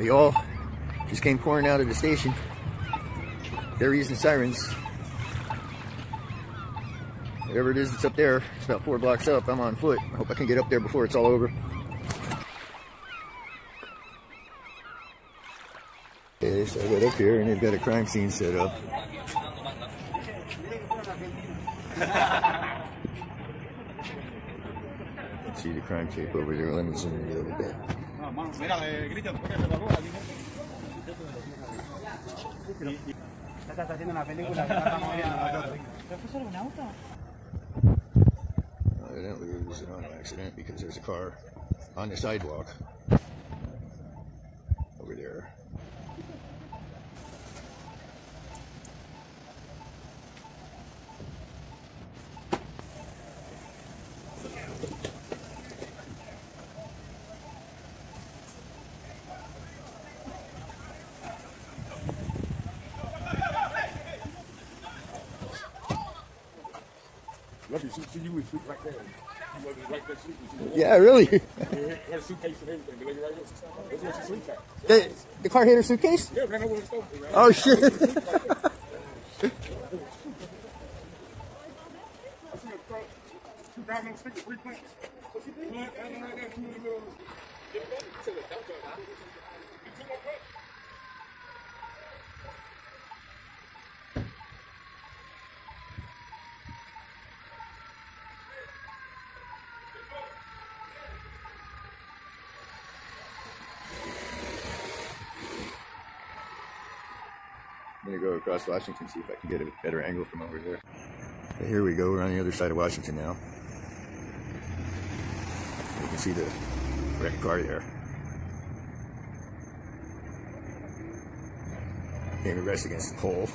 They all just came pouring out of the station. They're using sirens. Whatever it is that's up there, it's about four blocks up. I'm on foot. I hope I can get up there before it's all over. Okay, so I got up here and they've got a crime scene set up. see the crime tape over there. Let me zoom in a little bit. Estás haciendo una película que estamos viendo nosotros. ¿Pero fue solo un auto? Evidently, it was an auto accident because there's a car on the sidewalk over there. Lucky, see, see you was sleep right there. You wasn't right there sleeping. Yeah, really. She had a suitcase and everything. The lady right there, that's where she sleeps at. the, the car hit her suitcase? Yeah, ran over the stove. man. Oh, shit. I see her throw- She grabbed them stick three plants. So she did. Plant, and then right there, two in the middle. Get ready. She said, "Don't go, huh?" Get two more plants. Gonna go across Washington, see if I can get a better angle from over. Okay, here we go, we're on the other side of Washington now. You can see the wrecked car there. Came to rest against the pole.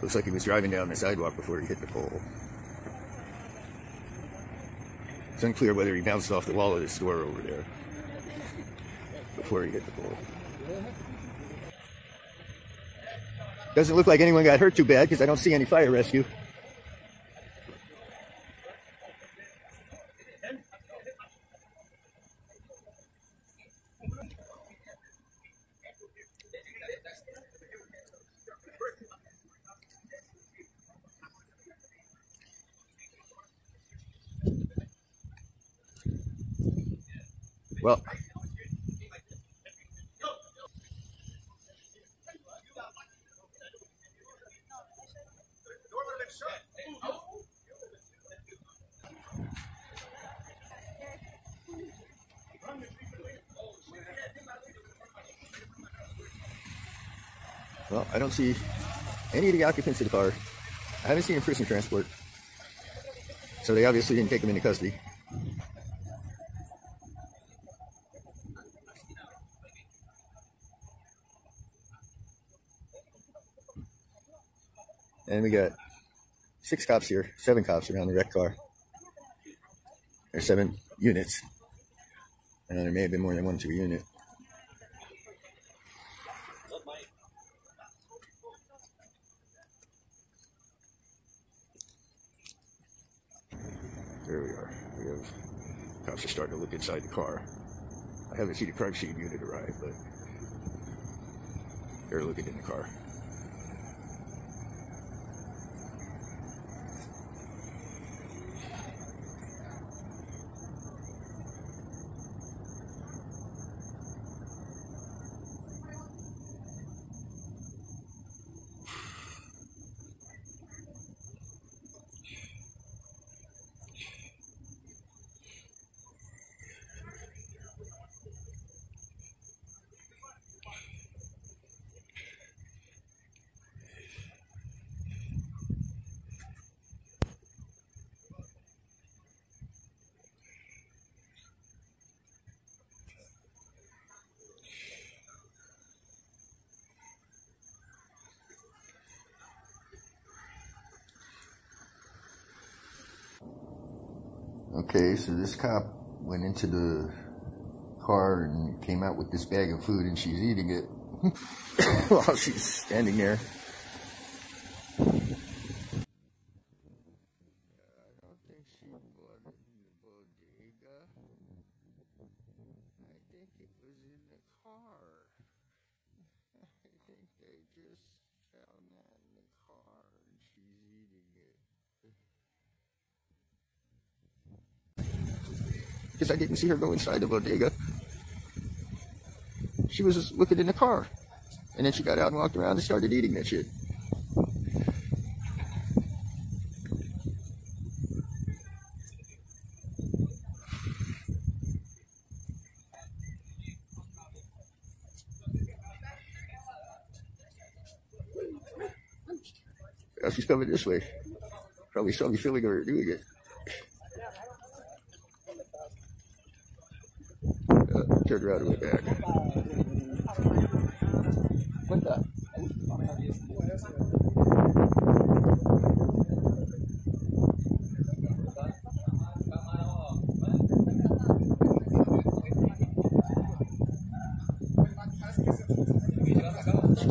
Looks like he was driving down the sidewalk before he hit the pole. It's unclear whether he bounced off the wall of the store over there before he hit the pole. Doesn't look like anyone got hurt too bad because I don't see any fire rescue. Well, I don't see any of the occupants of the car. I haven't seen a prison transport. So they obviously didn't take him into custody. And we got six cops here, seven cops around the wrecked car. There's seven units. And there may have been more than one to a unit. There we are. We have cops are starting to look inside the car. I haven't seen a crime scene unit arrive, but they're looking in the car. Okay, so this cop went into the car and came out with this bag of food and she's eating it while she's standing there. I don't think she bought it in the bodega. I think it was in the car. Because I didn't see her go inside the bodega. She was just looking in the car. And then she got out and walked around and started eating that shit. Now she's coming this way. Probably saw me filming her doing it. And back. What the?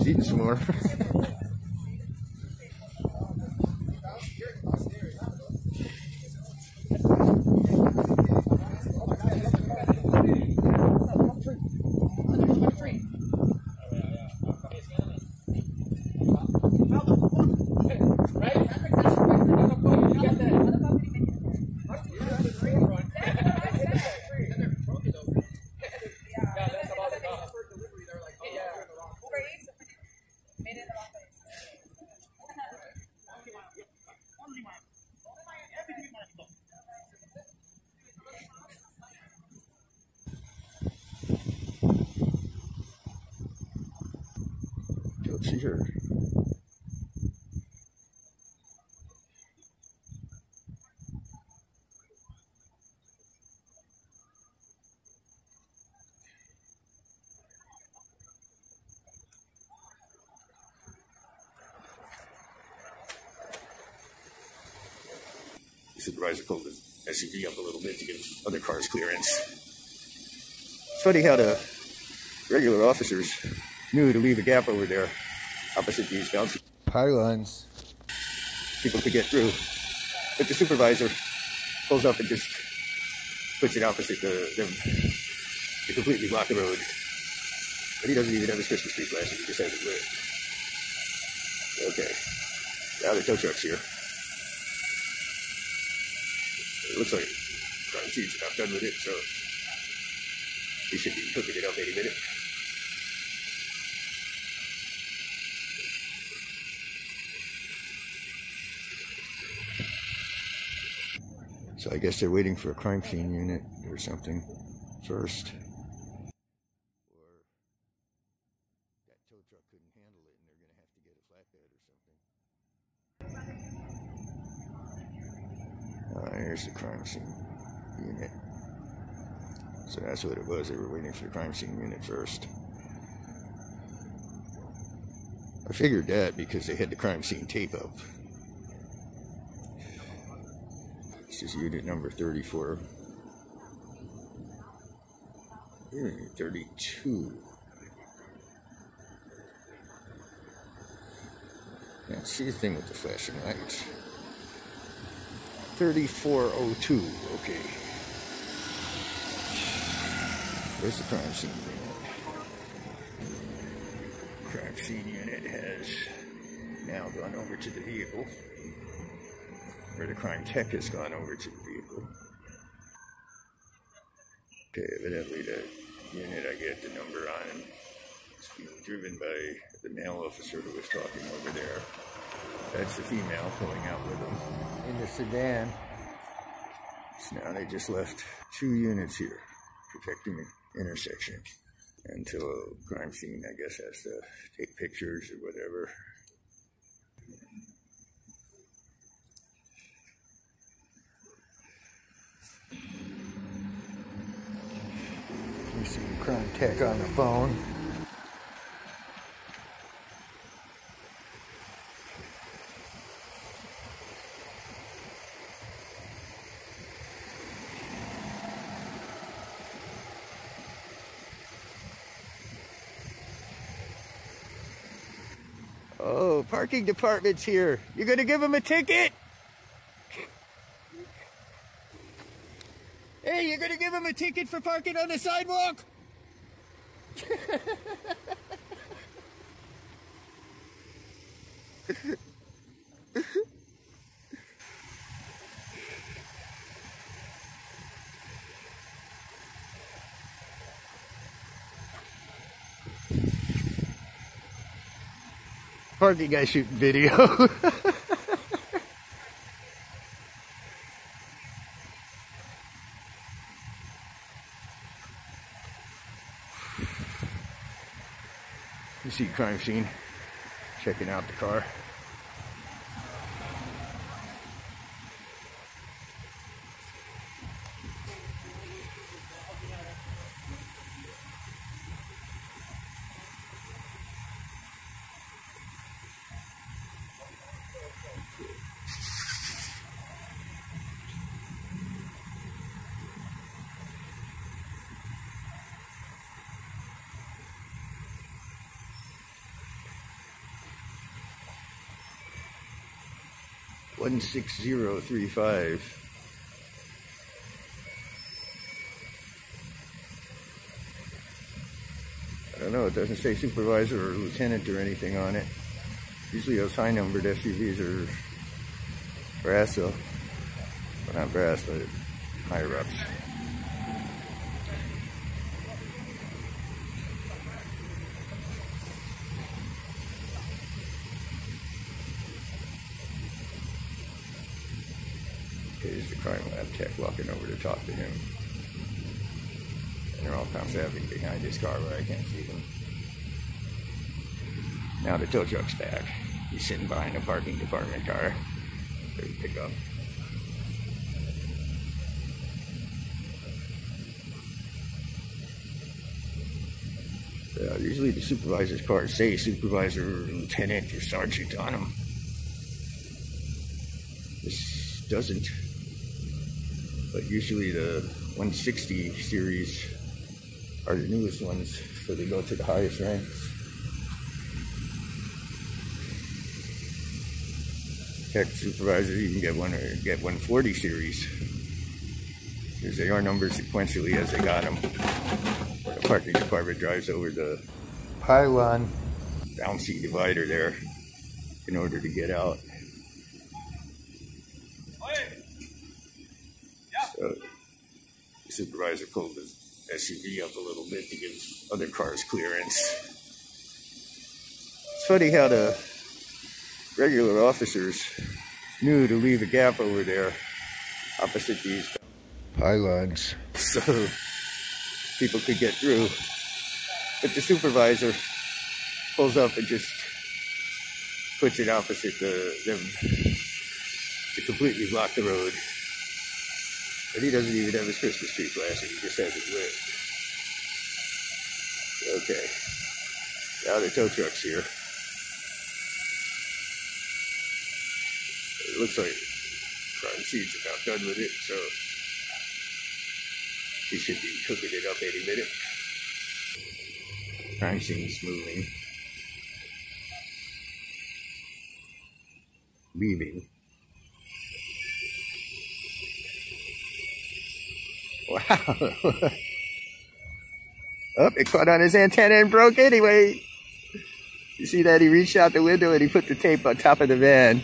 Eating some more. The supervisor pulled the SUV up a little bit to give other cars clearance. It's funny how the regular officers knew to leave a gap over there opposite these bouncy pylons. People could get through. But the supervisor pulls up and just puts it opposite the, them to completely block the road. But he doesn't even have his Christmas tree flashing, he just has it lit. Okay. Now the tow truck's here. It looks like crime scene's about done with it, so he should be hooking it up any minute. So I guess they're waiting for a crime scene unit or something first. Or that tow truck couldn't handle it and they're going to have to get a flatbed or something. Uh, here's the crime scene unit. So that's what it was. They were waiting for the crime scene unit first. I figured that because they had the crime scene tape up. This is unit number 34. Unit 32. Can't see the thing with the flashing lights. 3402. Okay. Where's the crime scene unit. Crime scene unit has now gone over to the vehicle or the crime tech has gone over to the vehicle. Okay, evidently the unit I get the number on is being driven by the male officer who was talking over there. That's the female pulling out with him in the sedan. So now they just left two units here protecting the intersection until a crime scene, I guess, has to take pictures or whatever. You see the tech on the phone. Oh, parking department's here. You're gonna give him a ticket? Hey, you're gonna give him a ticket for parking on the sidewalk? Hard to get guys shooting video. see crime scene, checking out the car. One six zero three five. I don't know, it doesn't say supervisor or lieutenant or anything on it. Usually those high numbered SUVs are brass. Well, not brass, but higher ups. Here's the crime lab tech walking over to talk to him. And they're all constantly behind his car where I can't see them. Now the tow truck's back. He's sitting behind a parking department car. To pick up. Yeah, usually the supervisor's cars say supervisor, lieutenant, or sergeant on them. This doesn't. But usually the 160 series are the newest ones, so they go to the highest ranks. Heck, supervisor, you can get one or get 140 series. Because they are numbered sequentially as they got them. The parking department drives over the pylon bouncy divider there in order to get out. So the supervisor pulled his SUV up a little bit to give other cars clearance. It's funny how the regular officers knew to leave a gap over there opposite these pylons so people could get through. But the supervisor pulls up and just puts it opposite the, them to completely block the road. But he doesn't even have his Christmas tree flashing, he just has it lit. Okay. Now the tow truck's here. It looks like crime scene's about done with it, so he should be hooking it up any minute. Scene's moving. Leaving. Wow. oh, it caught on his antenna and broke anyway. You see that? He reached out the window and he put the tape on top of the van.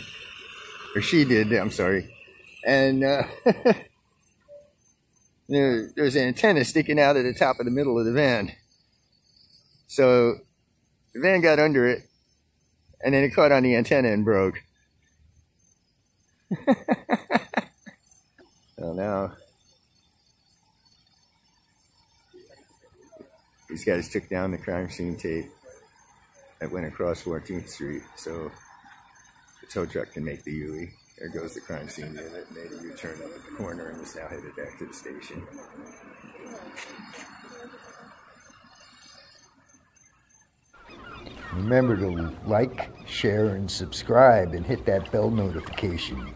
Or she did, I'm sorry. And uh, there, there's an antenna sticking out at the top of the middle of the van. So the van got under it, and then it caught on the antenna and broke. well, now these guys took down the crime scene tape that went across 14th Street, so the tow truck can make the UE. There goes the crime scene unit, made a U-turn up at the corner and is now headed back to the station. Remember to like, share, and subscribe and hit that bell notification.